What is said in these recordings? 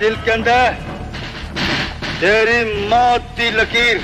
ਦਿਲ ਕਹਿੰਦਾ ਤੇਰੀ ਮੌਤ ਦੀ ਲਕੀਰ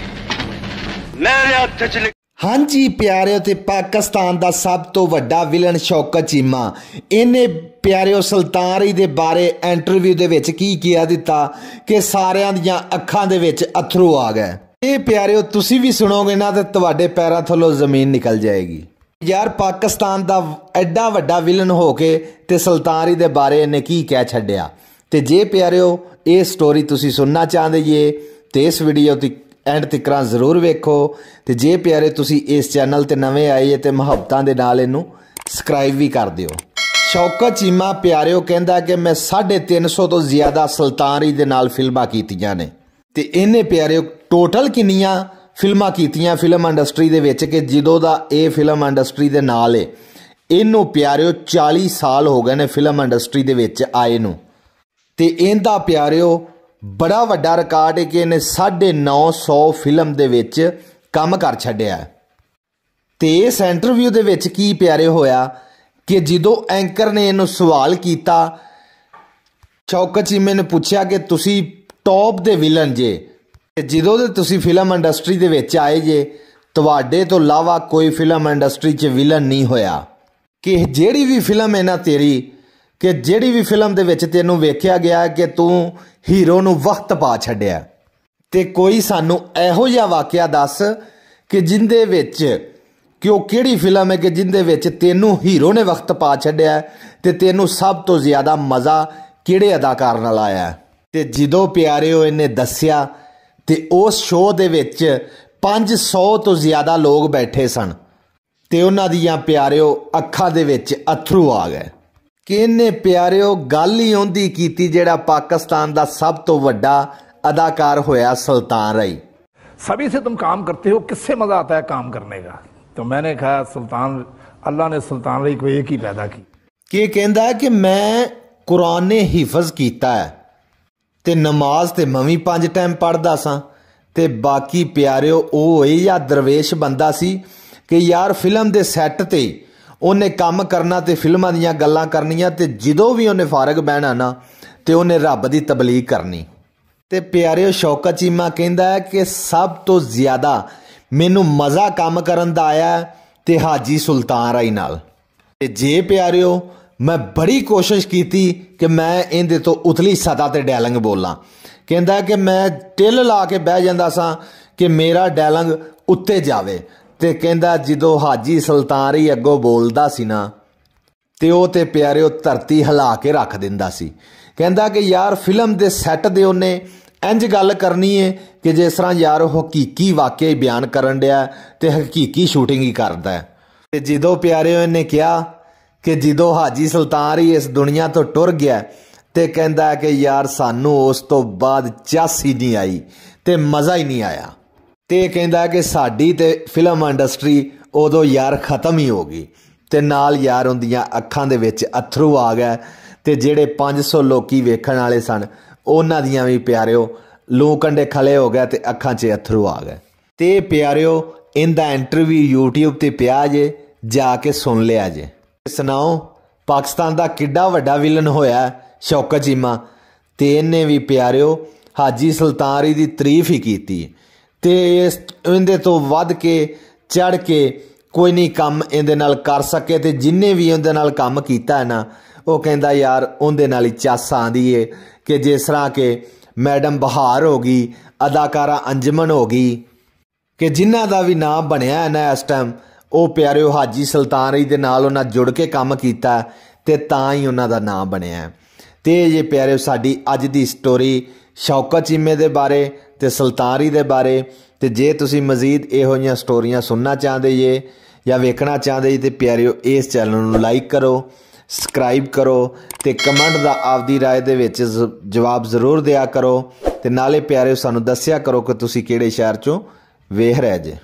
ਮੇਰੇ ਹੱਥ 'ਚ ਹਾਂਜੀ, ਪਿਆਰਿਓ ਤੇ ਪਾਕਿਸਤਾਨ ਦਾ ਸਭ ਤੋਂ ਵੱਡਾ ਵਿਲਨ ਸ਼ੌਕਤ ਚੀਮਾ। ਇਹਨੇ ਪਿਆਰਿਓ ਸੁਲਤਾਨਰੀ ਦੇ ਬਾਰੇ ਇੰਟਰਵਿਊ ਦੇ ਵਿੱਚ ਕੀ ਕਿਹਾ ਦਿੱਤਾ ਕਿ ਸਾਰਿਆਂ ਦੀਆਂ ਅੱਖਾਂ ਦੇ ਵਿੱਚ ਅਥਰੂ ਆ ਗਏ। ਇਹ ਪਿਆਰਿਓ, ਤੁਸੀਂ ਵੀ ਸੁਣੋਗੇ ਨਾ ਤੇ ਤੁਹਾਡੇ ਪੈਰਾਂ ਥੱਲੋਂ ਜ਼ਮੀਨ ਨਿਕਲ ਜਾਏਗੀ। ਯਾਰ, ਪਾਕਿਸਤਾਨ ਦਾ ਐਡਾ ਵੱਡਾ ਵਿਲਨ ਹੋ ਕੇ ਤੇ ਸੁਲਤਾਨਰੀ ਦੇ ਬਾਰੇ ਇਹਨੇ ਕੀ ਕਹਿ ਛੱਡਿਆ? ਤੇ ਜੇ ਪਿਆਰਿਓ, ਇਹ ਸਟੋਰੀ ਤੁਸੀਂ ਸੁਣਨਾ ਚਾਹੁੰਦੇ ਜੇ, ਤੇ ਇਸ ਵੀਡੀਓ ਦੀ ਐਂਡ ਤਿਕਰਾਂ ਜ਼ਰੂਰ ਵੇਖੋ। ਤੇ ਜੇ ਪਿਆਰੇ ਤੁਸੀਂ ਇਸ ਚੈਨਲ ਤੇ ਨਵੇਂ ਆਏ ਜੇ ਤੇ ਮੁਹੱਬਤਾਂ ਦੇ ਨਾਲ ਇਹਨੂੰ ਸਬਸਕ੍ਰਾਈਬ ਵੀ ਕਰ ਦਿਓ। ਸ਼ੌਕਤ ਚੀਮਾ ਪਿਆਰਿਓ ਕਹਿੰਦਾ ਕਿ ਮੈਂ 350 ਤੋਂ ਜ਼ਿਆਦਾ ਸੁਲਤਾਨੀ ਦੇ ਨਾਲ ਫਿਲਮਾਂ ਕੀਤੀਆਂ ਨੇ। ਤੇ ਇਹਨੇ ਪਿਆਰਿਓ ਟੋਟਲ ਕਿੰਨੀਆਂ ਫਿਲਮਾਂ ਕੀਤੀਆਂ ਫਿਲਮ ਇੰਡਸਟਰੀ ਦੇ ਵਿੱਚ ਕਿ ਜਦੋਂ ਦਾ ਇਹ ਫਿਲਮ ਇੰਡਸਟਰੀ ਦੇ ਨਾਲ ਏ। ਇਹਨੂੰ ਪਿਆਰਿਓ 40 ਸਾਲ ਹੋ ਗਏ ਨੇ ਫਿਲਮ ਇੰਡਸਟਰੀ ਦੇ ਵਿੱਚ ਆਏ ਨੂੰ। ਤੇ ਇਹਦਾ ਪਿਆਰਿਓ, ਬੜਾ ਵੱਡਾ ਰਿਕਾਰਡ ਹੈ ਕਿ ਇਹਨੇ 950 ਫਿਲਮ ਦੇ ਵਿੱਚ ਕੰਮ ਕਰ ਛੱਡਿਆ ਹੈ। ਤੇ ਇਸ ਇੰਟਰਵਿਊ ਦੇ ਵਿੱਚ ਕੀ ਪਿਆਰੇ ਹੋਇਆ ਕਿ ਜਦੋਂ ਐਂਕਰ ਨੇ ਇਹਨੂੰ ਸਵਾਲ ਕੀਤਾ ਚੌਕਤ ਚੀਮੇ ਨੇ ਪੁੱਛਿਆ ਕਿ ਤੁਸੀਂ ਟੌਪ ਦੇ ਵਿਲਨ ਜੇ, ਤੇ ਜਦੋਂ ਦੇ ਤੁਸੀਂ ਫਿਲਮ ਇੰਡਸਟਰੀ ਦੇ ਵਿੱਚ ਆਏ ਜੇ, ਤੁਹਾਡੇ ਤੋਂ ਇਲਾਵਾ ਕੋਈ ਫਿਲਮ ਇੰਡਸਟਰੀ 'ਚ ਵਿਲਨ ਨਹੀਂ ਹੋਇਆ ਕਿ ਜਿਹੜੀ ਵੀ ਫਿਲਮ ਹੈ ਨਾ ਤੇਰੀ ਕਿ ਜਿਹੜੀ ਵੀ ਫਿਲਮ ਦੇ ਵਿੱਚ ਤੈਨੂੰ ਵੇਖਿਆ ਗਿਆ ਕਿ ਤੂੰ ਹੀਰੋ ਨੂੰ ਵਕਤ ਪਾ ਛੱਡਿਆ ਤੇ ਕੋਈ ਸਾਨੂੰ ਇਹੋ ਜਿਹਾ ਵਾਕਿਆ ਦੱਸ ਕਿ ਜਿੰਦੇ ਵਿੱਚ ਕਿ ਉਹ ਕਿਹੜੀ ਫਿਲਮ ਹੈ ਕਿ ਜਿੰਦੇ ਵਿੱਚ ਤੈਨੂੰ ਹੀਰੋ ਨੇ ਵਕਤ ਪਾ ਛੱਡਿਆ ਤੇ ਤੈਨੂੰ ਸਭ ਤੋਂ ਜ਼ਿਆਦਾ ਮਜ਼ਾ ਕਿਹੜੇ ਅਦਾਕਾਰ ਨਾਲ ਆਇਆ ਤੇ ਜਦੋਂ ਪਿਆਰਿਓ ਇਹਨੇ ਦੱਸਿਆ ਤੇ ਉਸ ਸ਼ੋਅ ਦੇ ਵਿੱਚ 500 ਤੋਂ ਜ਼ਿਆਦਾ ਲੋਕ ਬੈਠੇ ਸਨ ਤੇ ਉਹਨਾਂ ਦੀਆਂ ਪਿਆਰਿਓ ਅੱਖਾਂ ਦੇ ਵਿੱਚ ਅਥਰੂ ਆ ਗਏ। ਕਿ ਇਹਨੇ ਪਿਆਰਿਓ ਗੱਲ ਹੀ ਉਹਦੀ ਕੀਤੀ ਜਿਹੜਾ ਪਾਕਿਸਤਾਨ ਦਾ ਸਭ ਤੋਂ ਵੱਡਾ ਅਦਾਕਾਰ ਹੋਇਆ ਸੁਲਤਾਨ ਰਈ सभी से तुम काम करते हो किससे मजा आता है काम करने का तो मैंने कहा सुल्तान अल्लाह ने सुल्तान रही को एक ही पैदा की ਕਿ ਕਹਿੰਦਾ ਹੈ ਕਿ ਮੈਂ ਕੁਰਾਨ ਨੇ ਹਿਫਜ਼ ਕੀਤਾ ਹੈ ਤੇ ਨਮਾਜ਼ ਤੇ ਮੈਂ ਵੀ ਪੰਜ ਟਾਈਮ ਪੜ੍ਹਦਾ ਸਾਂ ਤੇ ਬਾਕੀ ਪਿਆਰਿਓ ਉਹ ਹੋਈ ਜਾਂ ਦਰਵੇਸ਼ ਬੰਦਾ ਸੀ ਕਿ ਯਾਰ ਫਿਲਮ ਦੇ ਸੈੱਟ ਤੇ ਉਹਨੇ ਕੰਮ ਕਰਨਾ ਤੇ ਫਿਲਮਾਂ ਦੀਆਂ ਗੱਲਾਂ ਕਰਨੀਆਂ ਤੇ ਜਦੋਂ ਵੀ ਉਹਨੇ ਫਾਰਗ ਬਹਿਣਾ ਨਾ ਤੇ ਉਹਨੇ ਰੱਬ ਦੀ ਤਬਲੀਗ ਕਰਨੀ। ਤੇ ਪਿਆਰਿਓ, ਸ਼ੌਕਤ ਚੀਮਾ ਕਹਿੰਦਾ ਹੈ ਕਿ ਸਭ ਤੋਂ ਜ਼ਿਆਦਾ ਮੈਨੂੰ ਮਜ਼ਾ ਕੰਮ ਕਰਨ ਦਾ ਆਇਆ ਹੈ ਤੇ ਹਾਜੀ ਸੁਲਤਾਨ ਰਾਈ ਨਾਲ। ਤੇ ਜੇ ਪਿਆਰਿਓ, ਮੈਂ ਬੜੀ ਕੋਸ਼ਿਸ਼ ਕੀਤੀ ਕਿ ਮੈਂ ਇਹਦੇ ਤੋਂ ਉਤਲੀ ਸਤਾ ਤੇ ਡੈਲੰਗ ਬੋਲਾਂ। ਕਹਿੰਦਾ ਕਿ ਮੈਂ ਟਿਲ ਲਾ ਕੇ ਬਹਿ ਜਾਂਦਾ ਸਾਂ ਕਿ ਮੇਰਾ ਡੈਲੰਗ ਉੱਤੇ ਜਾਵੇ। ਤੇ ਕਹਿੰਦਾ, ਜਦੋਂ ਹਾਜੀ ਸੁਲਤਾਨ ਅੱਗੋਂ ਬੋਲਦਾ ਸੀ ਨਾ, ਤੇ ਉਹ ਤੇ ਪਿਆਰਿਓ ਧਰਤੀ ਹਿਲਾ ਕੇ ਰੱਖ ਦਿੰਦਾ ਸੀ। ਕਹਿੰਦਾ ਕਿ, ਯਾਰ, ਫਿਲਮ ਦੇ ਸੈੱਟ ਦੇ ਉਹਨੇ ਇੰਜ ਗੱਲ ਕਰਨੀ ਏ ਕਿ ਜਿਸ ਤਰ੍ਹਾਂ ਯਾਰ ਉਹ ਹਕੀਕੀ ਵਾਕਿਆ ਹੀ ਬਿਆਨ ਕਰਨ ਡਿਆ ਤੇ ਹਕੀਕੀ ਸ਼ੂਟਿੰਗ ਹੀ ਕਰਦਾ ਹੈ। ਤੇ ਜਦੋਂ ਪਿਆਰਿਓ ਇਹਨੇ ਕਿਹਾ ਕਿ ਜਦੋਂ ਹਾਜੀ ਸੁਲਤਾਨ ਹੀ ਇਸ ਦੁਨੀਆ ਤੋਂ ਟੁਰ ਗਿਆ ਤੇ ਕਹਿੰਦਾ ਕਿ, ਯਾਰ, ਸਾਨੂੰ ਉਸ ਤੋਂ ਬਾਅਦ ਚੱਸ ਹੀ ਨਹੀਂ ਆਈ ਤੇ ਮਜ਼ਾ ਹੀ ਨਹੀਂ ਆਇਆ। ਤੇ ਕਹਿੰਦਾ ਕਿ ਸਾਡੀ ਤੇ ਫਿਲਮ ਇੰਡਸਟਰੀ ਉਦੋਂ ਯਾਰ ਖਤਮ ਹੀ ਹੋ ਗਈ ਤੇ ਨਾਲ ਯਾਰ ਹੁੰਦੀਆਂ ਅੱਖਾਂ ਦੇ ਵਿੱਚ ਅਥਰੂ ਆ ਗਏ ਤੇ ਜਿਹੜੇ 500 ਲੋਕੀ ਵੇਖਣ ਵਾਲੇ ਸਨ, ਉਹਨਾਂ ਦੀਆਂ ਵੀ ਪਿਆਰਿਓ, ਲੂ ਕੰਡੇ ਖਲੇ ਹੋ ਗਏ ਤੇ ਅੱਖਾਂ 'ਚ ਅਥਰੂ ਆ ਗਏ ਤੇ ਪਿਆਰਿਓ, ਇਹਦਾ ਇੰਟਰਵਿਊ YouTube ਤੇ ਪਿਆ ਜੇ, ਜਾ ਕੇ ਸੁਣ ਲਿਆ ਜੇ। ਸੁਣਾਓ, ਪਾਕਿਸਤਾਨ ਦਾ ਕਿੱਡਾ ਵੱਡਾ ਵਿਲਨ ਹੋਇਆ ਸ਼ੌਕਤ ਚੀਮਾ ਤੇ ਇਹਨੇ ਵੀ ਪਿਆਰਿਓ, ਹਾਜੀ ਸੁਲਤਾਨੀ ਦੀ ਤਾਰੀਫ ਹੀ ਕੀਤੀ। ਤੇ ਇਸ ਇਹਦੇ ਤੋਂ ਵੱਧ ਕੇ ਚੜ ਕੇ ਕੋਈ ਨਹੀਂ ਕੰਮ ਇਹਦੇ ਨਾਲ ਕਰ ਸਕੇ ਤੇ ਜਿੰਨੇ ਵੀ ਉਹਦੇ ਨਾਲ ਕੰਮ ਕੀਤਾ ਹੈ ਨਾ, ਉਹ ਕਹਿੰਦਾ ਯਾਰ ਉਹਦੇ ਨਾਲ ਹੀ ਚੱਸ ਆਂਦੀ ਏ ਕਿ ਜਿਸ ਤਰ੍ਹਾਂ ਕਿ ਮੈਡਮ ਬਹਾਰ ਹੋ ਗਈ, ਅਦਾਕਾਰਾ ਅੰਜਮਨ ਹੋ ਗਈ, ਕਿ ਜਿਨ੍ਹਾਂ ਦਾ ਵੀ ਨਾਮ ਬਣਿਆ ਹੈ ਨਾ ਇਸ ਟਾਈਮ ਉਹ ਪਿਆਰਿਓ ਹਾਜੀ ਸੁਲਤਾਨਰੀ ਦੇ ਨਾਲ ਉਹਨਾਂ ਜੁੜ ਕੇ ਕੰਮ ਕੀਤਾ ਤੇ ਤਾਂ ਹੀ ਉਹਨਾਂ ਦਾ ਨਾਮ ਬਣਿਆ ਹੈ। ਤੇ ਇਹ ਪਿਆਰਿਓ ਸਾਡੀ ਅੱਜ ਦੀ ਸਟੋਰੀ ਸ਼ੌਕਤ ਚੀਮੇ ਦੇ ਬਾਰੇ ਤੇ ਸੁਲਤਾਨਰੀ ਦੇ ਬਾਰੇ ਤੇ ਜੇ ਤੁਸੀਂ ਮਜ਼ੀਦ ਇਹੋ ਜਿਹੀਆਂ ਸਟੋਰੀਆਂ ਸੁਣਨਾ ਚਾਹੁੰਦੇ ਜੇ ਜਾਂ ਵੇਖਣਾ ਚਾਹੁੰਦੇ ਜੇ ਤੇ ਪਿਆਰਿਓ ਇਸ ਚੈਨਲ ਨੂੰ ਲਾਈਕ ਕਰੋ ਸਬਸਕ੍ਰਾਈਬ ਕਰੋ ਤੇ ਕਮੈਂਟ ਦਾ ਆਪਦੀ رائے ਦੇ ਵਿੱਚ ਜ਼- ਜਵਾਬ ਜ਼ਰੂਰ ਦਿਆ ਕਰੋ ਤੇ ਨਾਲੇ ਪਿਆਰਿਓ ਸਾਨੂੰ ਦੱਸਿਆ ਕਰੋ ਕਿ ਤੁਸੀਂ ਕਿਹੜੇ ਸ਼ਹਿਰ ਚੋਂ ਵੇਖ ਰਹੇ ਜੇ